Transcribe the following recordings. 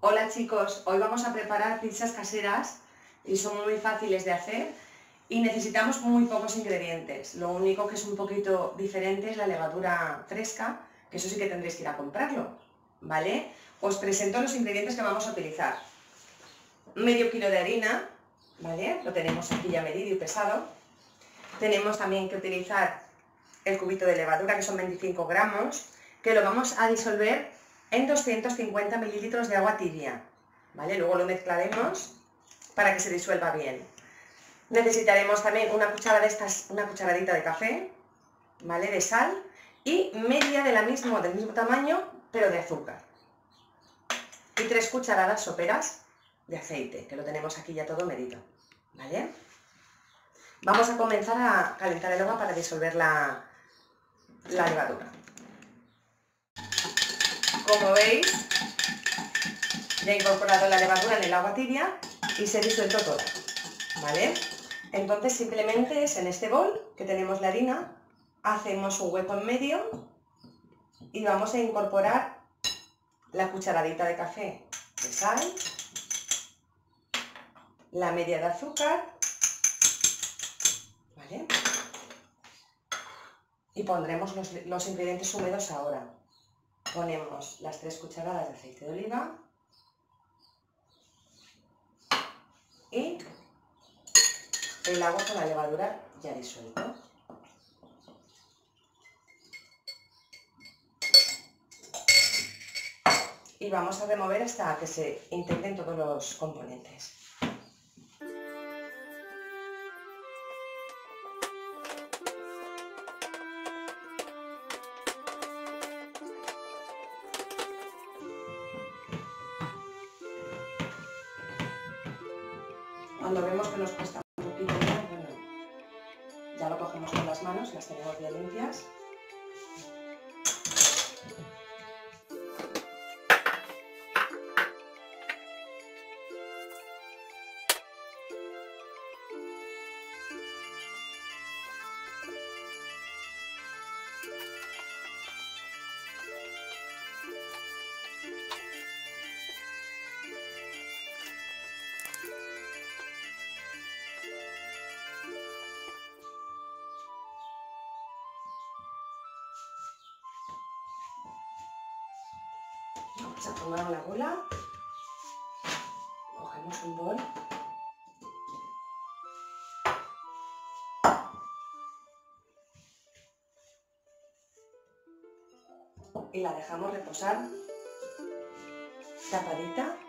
Hola chicos, hoy vamos a preparar pizzas caseras y son muy fáciles de hacer y necesitamos muy pocos ingredientes. Lo único que es un poquito diferente es la levadura fresca, que eso sí que tendréis que ir a comprarlo, ¿vale? Os presento los ingredientes que vamos a utilizar. Medio kilo de harina, ¿vale? Lo tenemos aquí ya medido y pesado. Tenemos también que utilizar el cubito de levadura, que son 25 gramos, que lo vamos a disolver en 250 mililitros de agua tibia. ¿vale? Luego lo mezclaremos para que se disuelva bien. Necesitaremos también una cuchara de estas, una cucharadita de café, ¿vale? De sal y media de la mismo, del mismo tamaño, pero de azúcar. Y tres cucharadas soperas de aceite, que lo tenemos aquí ya todo medido, ¿vale? Vamos a comenzar a calentar el agua para disolver la, la levadura. Como veis, ya he incorporado la levadura en el agua tibia y se disuelto toda, ¿vale? Entonces simplemente es en este bol que tenemos la harina, hacemos un hueco en medio y vamos a incorporar la cucharadita de café de sal, la media de azúcar, ¿vale? Y pondremos los ingredientes húmedos ahora. Ponemos las tres cucharadas de aceite de oliva y el agua con la levadura ya disuelto. Y vamos a remover hasta que se integren todos los componentes. Vamos a tomar la bola, cogemos un bol y la dejamos reposar tapadita.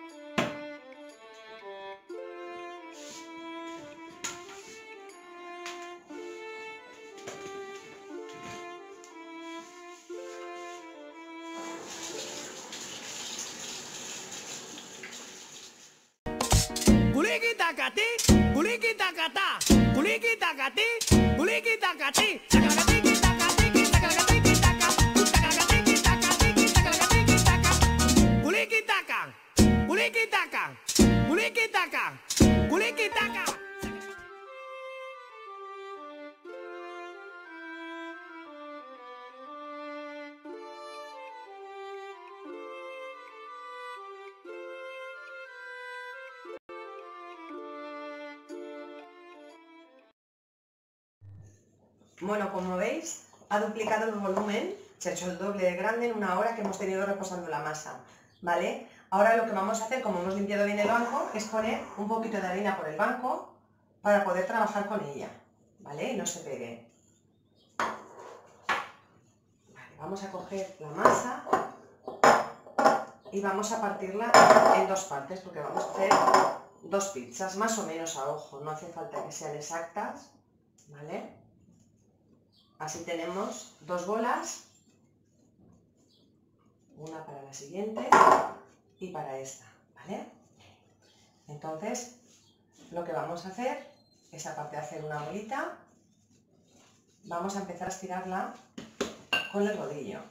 Takati, kuliki takata, kuliki takati, kuliki takati, Bueno, como veis, ha duplicado el volumen, se ha hecho el doble de grande en una hora que hemos tenido reposando la masa, ¿vale? Ahora lo que vamos a hacer, como hemos limpiado bien el banco, es poner un poquito de harina por el banco para poder trabajar con ella, ¿vale? Y no se pegue. Vamos a coger la masa y vamos a partirla en dos partes, porque vamos a hacer dos pizzas, más o menos a ojo, no hace falta que sean exactas, ¿vale? Así tenemos dos bolas, una para la siguiente y para esta, ¿vale? Entonces, lo que vamos a hacer es, aparte de hacer una bolita, vamos a empezar a estirarla con el rodillo.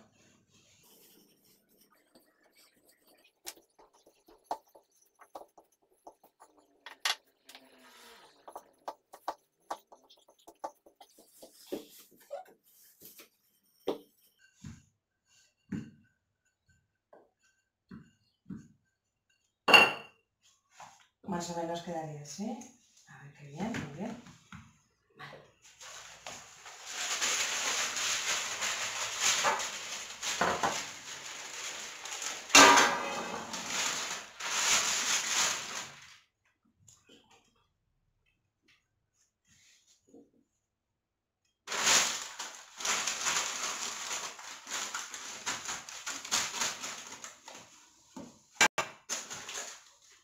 Más o menos quedaría así. A ver qué bien, muy bien. Vale.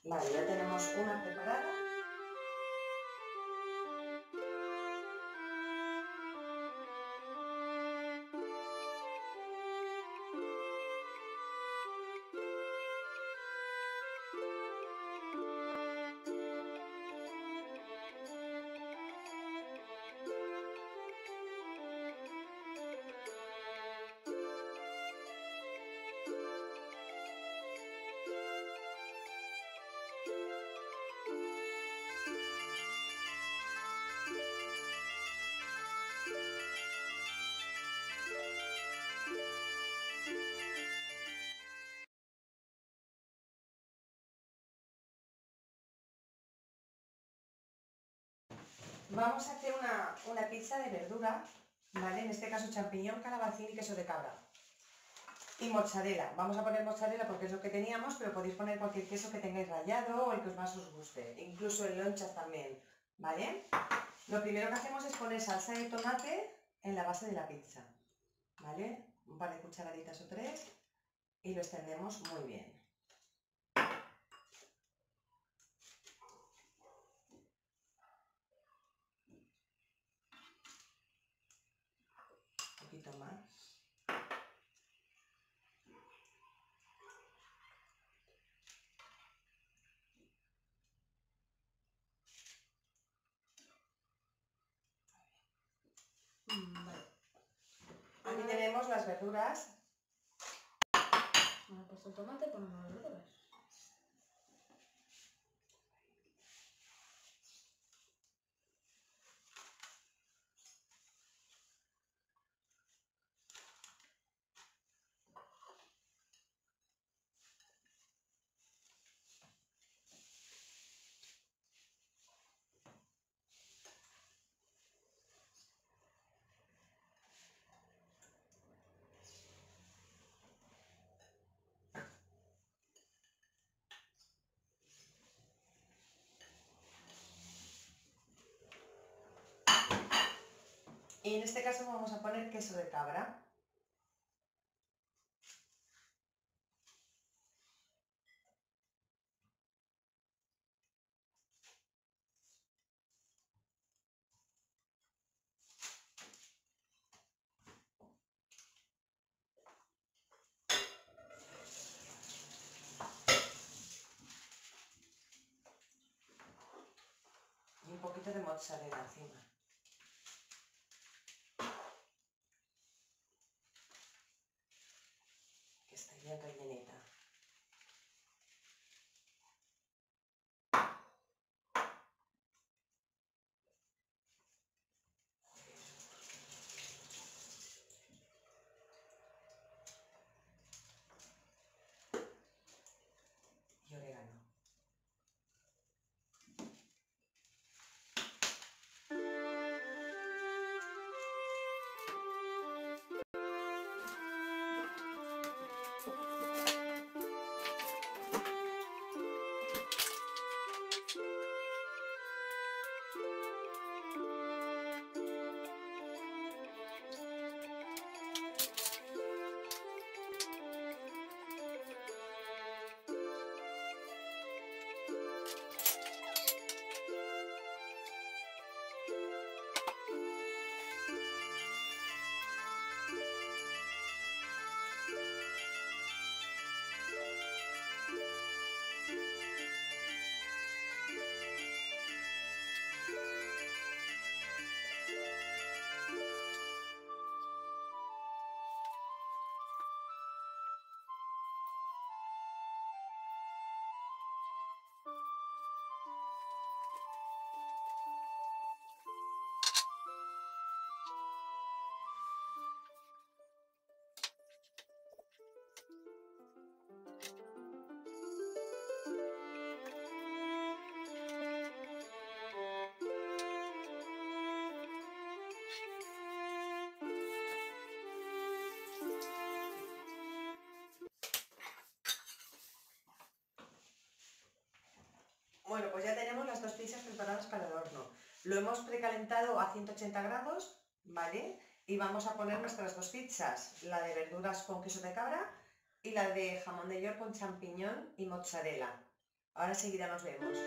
Vale, Vamos a hacer una, una pizza de verdura, ¿vale? En este caso champiñón, calabacín y queso de cabra. Y mozzarella. Vamos a poner mozzarella porque es lo que teníamos, pero podéis poner cualquier queso que tengáis rallado o el que más os guste. Incluso en lonchas también, ¿vale? Lo primero que hacemos es poner salsa de tomate en la base de la pizza, ¿vale? Un par de cucharaditas o tres y lo extendemos muy bien. Un poquito más. Mm, Vale. Aquí tenemos las verduras. Bueno, pues el tomate ponemos las verduras. En este caso vamos a poner queso de cabra. Lo hemos precalentado a 180 grados, ¿vale? Y vamos a poner nuestras dos pizzas, la de verduras con queso de cabra y la de jamón de york con champiñón y mozzarella. Ahora enseguida nos vemos.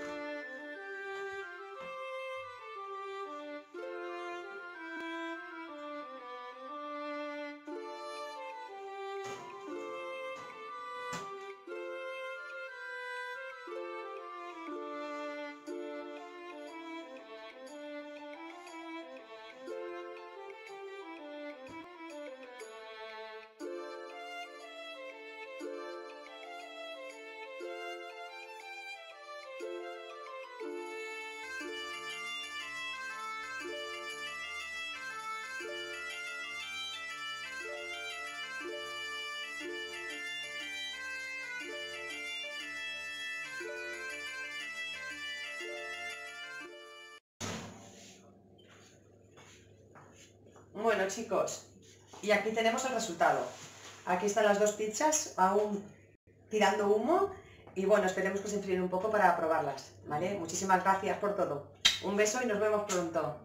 Bueno chicos, y aquí tenemos el resultado. Aquí están las dos pizzas, aún tirando humo. Y bueno, esperemos que se enfríen un poco para probarlas, ¿vale? Muchísimas gracias por todo. Un beso y nos vemos pronto.